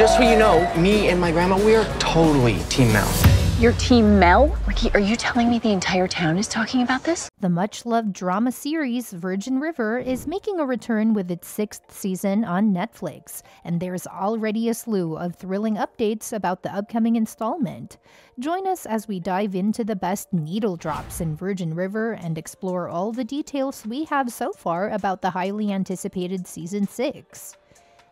Just so you know, me and my grandma, we are totally Team Mel. Your team Mel? Ricky, are you telling me the entire town is talking about this? The much loved drama series Virgin River is making a return with its sixth season on Netflix, and there's already a slew of thrilling updates about the upcoming installment. Join us as we dive into the best needle drops in Virgin River and explore all the details we have so far about the highly anticipated season 6.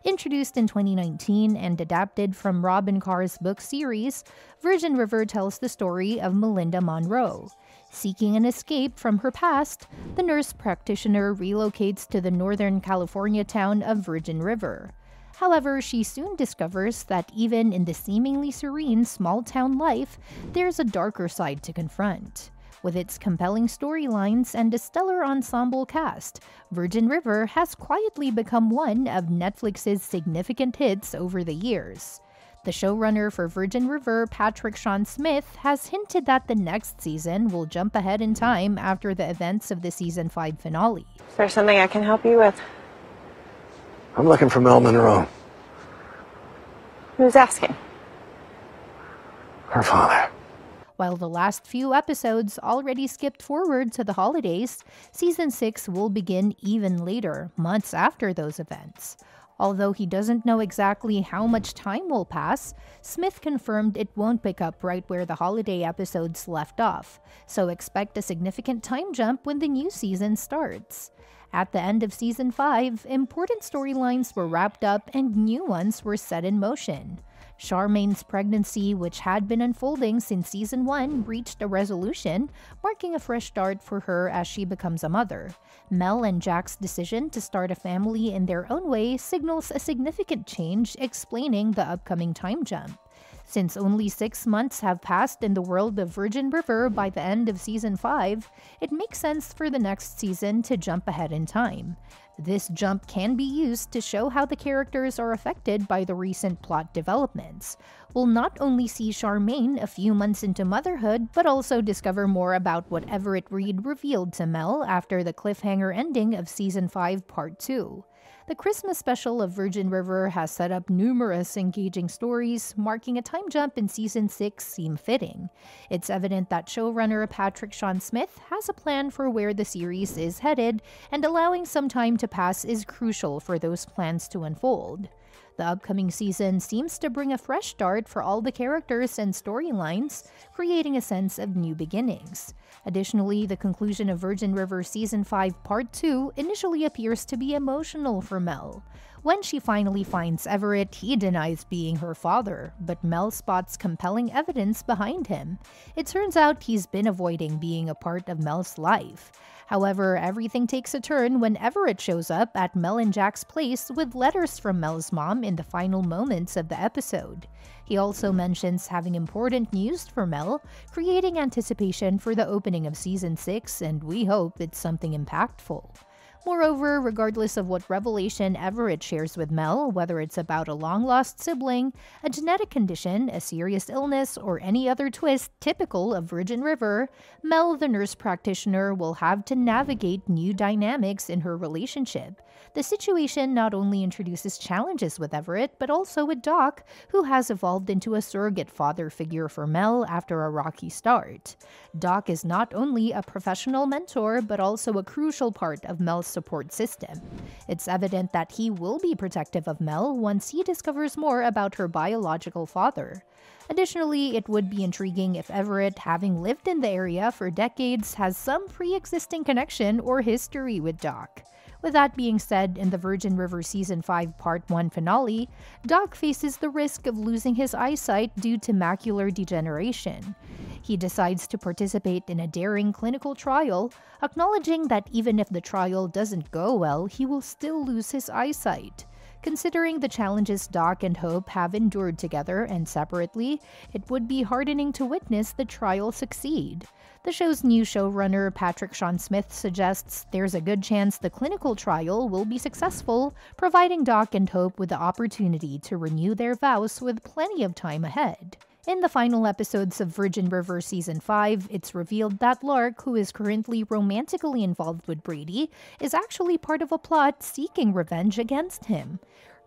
Introduced in 2019 and adapted from Robyn Carr's book series, Virgin River tells the story of Melinda Monroe. Seeking an escape from her past, the nurse practitioner relocates to the Northern California town of Virgin River. However, she soon discovers that even in the seemingly serene small town life, there's a darker side to confront. With its compelling storylines and a stellar ensemble cast, Virgin River has quietly become one of Netflix's significant hits over the years. The showrunner for Virgin River, Patrick Sean Smith, has hinted that the next season will jump ahead in time after the events of the season 5 finale. Is there something I can help you with? I'm looking for Mel Monroe, Who's asking? her father. While the last few episodes already skipped forward to the holidays, season 6 will begin even later, months after those events. Although he doesn't know exactly how much time will pass, Smith confirmed it won't pick up right where the holiday episodes left off, so expect a significant time jump when the new season starts. At the end of season 5, important storylines were wrapped up and new ones were set in motion. Charmaine's pregnancy, which had been unfolding since season 1, reached a resolution, marking a fresh start for her as she becomes a mother. Mel and Jack's decision to start a family in their own way signals a significant change, explaining the upcoming time jump. Since only six months have passed in the world of Virgin River by the end of season 5, it makes sense for the next season to jump ahead in time. This jump can be used to show how the characters are affected by the recent plot developments. We'll not only see Charmaine a few months into motherhood, but also discover more about what Everett Reed revealed to Mel after the cliffhanger ending of Season 5, Part 2. The Christmas special of Virgin River has set up numerous engaging stories, marking a time jump in season 6 seem fitting. It's evident that showrunner Patrick Sean Smith has a plan for where the series is headed, and allowing some time to pass is crucial for those plans to unfold. The upcoming season seems to bring a fresh start for all the characters and storylines, creating a sense of new beginnings. Additionally, the conclusion of Virgin River Season 5 Part 2 initially appears to be emotional for Mel. When she finally finds Everett, he denies being her father, but Mel spots compelling evidence behind him. It turns out he's been avoiding being a part of Mel's life. However, everything takes a turn when Everett shows up at Mel and Jack's place with letters from Mel's mom in the final moments of the episode. He also mentions having important news for Mel, creating anticipation for the opening of season 6, and we hope it's something impactful. Moreover, regardless of what revelation Everett shares with Mel, whether it's about a long lost sibling, a genetic condition, a serious illness, or any other twist typical of Virgin River, Mel, the nurse practitioner, will have to navigate new dynamics in her relationship. The situation not only introduces challenges with Everett, but also with Doc, who has evolved into a surrogate father figure for Mel after a rocky start. Doc is not only a professional mentor, but also a crucial part of Mel's support system. It's evident that he will be protective of Mel once he discovers more about her biological father. Additionally, it would be intriguing if Everett, having lived in the area for decades, has some pre existing connection or history with Doc. With that being said, in the Virgin River Season 5 Part 1 finale, Doc faces the risk of losing his eyesight due to macular degeneration. He decides to participate in a daring clinical trial, acknowledging that even if the trial doesn't go well, he will still lose his eyesight. Considering the challenges Doc and Hope have endured together and separately, it would be heartening to witness the trial succeed. The show's new showrunner, Patrick Sean Smith, suggests there's a good chance the clinical trial will be successful, providing Doc and Hope with the opportunity to renew their vows with plenty of time ahead. In the final episodes of Virgin River Season 5, it's revealed that Lark, who is currently romantically involved with Brady, is actually part of a plot seeking revenge against him.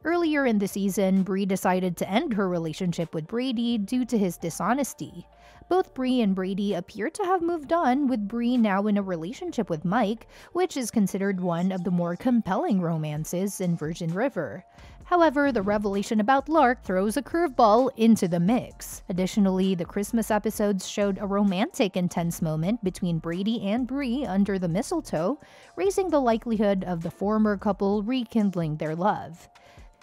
Earlier in the season, Bree decided to end her relationship with Brady due to his dishonesty. Both Bree and Brady appear to have moved on, with Bree now in a relationship with Mike, which is considered one of the more compelling romances in Virgin River. However, the revelation about Lark throws a curveball into the mix. Additionally, the Christmas episodes showed a romantic intense moment between Brady and Bree under the mistletoe, raising the likelihood of the former couple rekindling their love.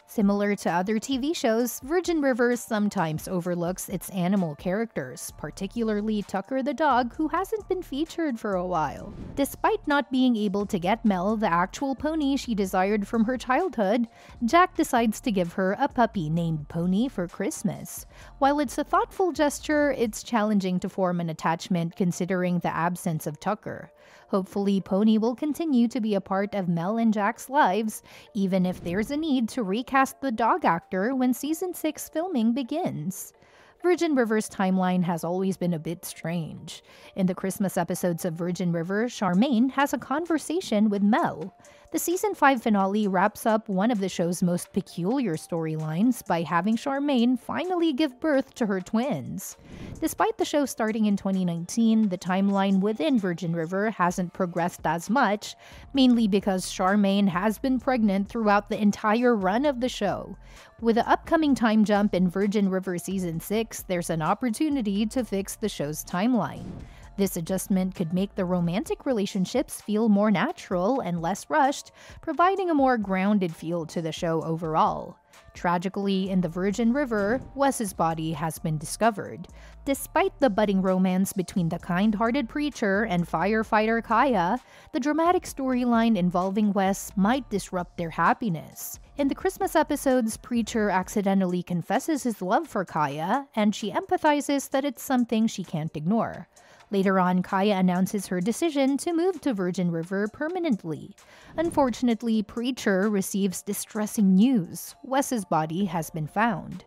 Similar to other TV shows, Virgin River sometimes overlooks its animal characters, particularly Tucker the dog, who hasn't been featured for a while. Despite not being able to get Mel the actual pony she desired from her childhood, Jack decides to give her a puppy named Pony for Christmas. While it's a thoughtful gesture, it's challenging to form an attachment considering the absence of Tucker. Hopefully, Pony will continue to be a part of Mel and Jack's lives, even if there's a need to recast the dog actor when season 6 filming begins. Virgin River's timeline has always been a bit strange. In the Christmas episodes of Virgin River, Charmaine has a conversation with Mel. The season 5 finale wraps up one of the show's most peculiar storylines by having Charmaine finally give birth to her twins. Despite the show starting in 2019, the timeline within Virgin River hasn't progressed as much, mainly because Charmaine has been pregnant throughout the entire run of the show. With the upcoming time jump in Virgin River Season 6, there's an opportunity to fix the show's timeline. This adjustment could make the romantic relationships feel more natural and less rushed, providing a more grounded feel to the show overall. Tragically, in the Virgin River, Wes's body has been discovered. Despite the budding romance between the kind hearted preacher and firefighter Kaia, the dramatic storyline involving Wes might disrupt their happiness. In the Christmas episodes, Preacher accidentally confesses his love for Kaia, and she empathizes that it's something she can't ignore. Later on, Kaia announces her decision to move to Virgin River permanently. Unfortunately, Preacher receives distressing news. Wes's body has been found.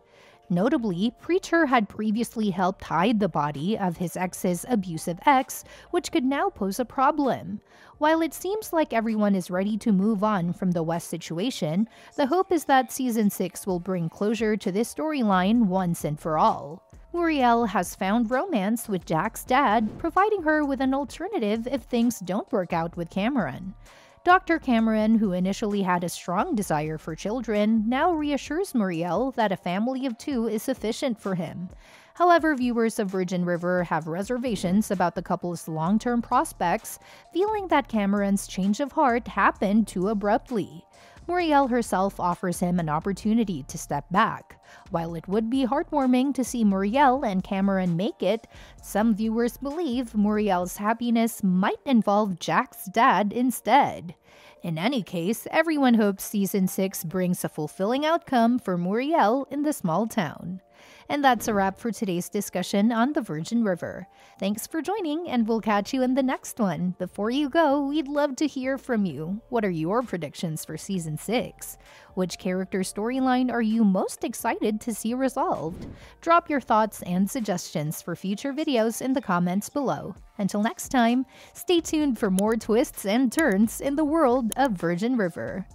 Notably, Preacher had previously helped hide the body of his ex's abusive ex, which could now pose a problem. While it seems like everyone is ready to move on from the Wes situation, the hope is that season 6 will bring closure to this storyline once and for all. Muriel has found romance with Jack's dad, providing her with an alternative if things don't work out with Cameron. Dr. Cameron, who initially had a strong desire for children, now reassures Muriel that a family of two is sufficient for him. However, viewers of Virgin River have reservations about the couple's long term prospects, feeling that Cameron's change of heart happened too abruptly. Muriel herself offers him an opportunity to step back. While it would be heartwarming to see Muriel and Cameron make it, some viewers believe Muriel's happiness might involve Jack's dad instead. In any case, everyone hopes season 6 brings a fulfilling outcome for Muriel in the small town. And that's a wrap for today's discussion on the Virgin River. Thanks for joining, and we'll catch you in the next one. Before you go, we'd love to hear from you. What are your predictions for season 6? Which character storyline are you most excited to see resolved? Drop your thoughts and suggestions for future videos in the comments below. Until next time, stay tuned for more twists and turns in the world of Virgin River.